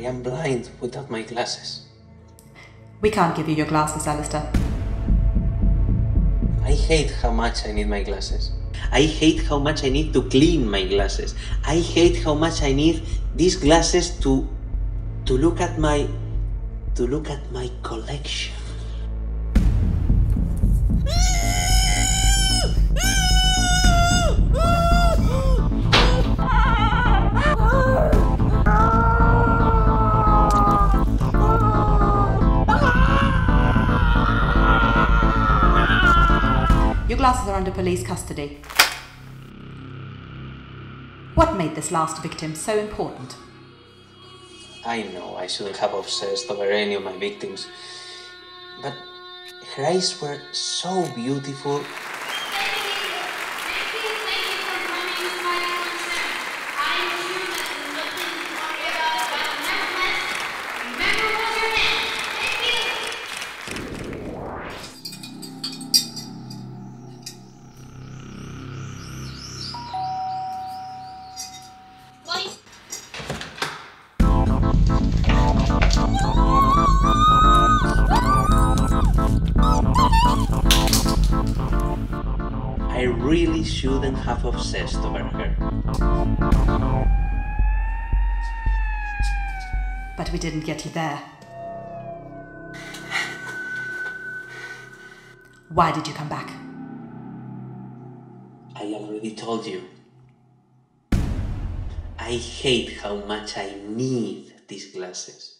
I am blind without my glasses. We can't give you your glasses, Alister. I hate how much I need my glasses. I hate how much I need to clean my glasses. I hate how much I need these glasses to to look at my to look at my collection. Glasses are under police custody. What made this last victim so important? I know I shouldn't have obsessed over any of my victims, but her eyes were so beautiful. I really shouldn't have obsessed over her. But we didn't get you there. Why did you come back? I already told you. I hate how much I need these glasses.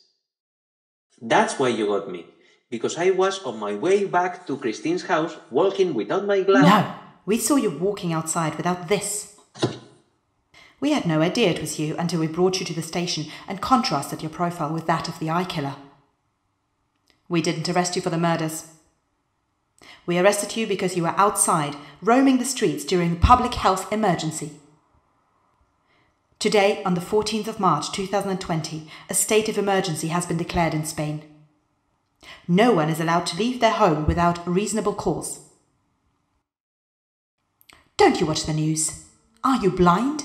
That's why you got me. Because I was on my way back to Christine's house walking without my glasses. No, we saw you walking outside without this. We had no idea it was you until we brought you to the station and contrasted your profile with that of the eye killer. We didn't arrest you for the murders. We arrested you because you were outside, roaming the streets during the public health emergency. Today, on the 14th of March 2020, a state of emergency has been declared in Spain. No one is allowed to leave their home without a reasonable cause. Don't you watch the news? Are you blind?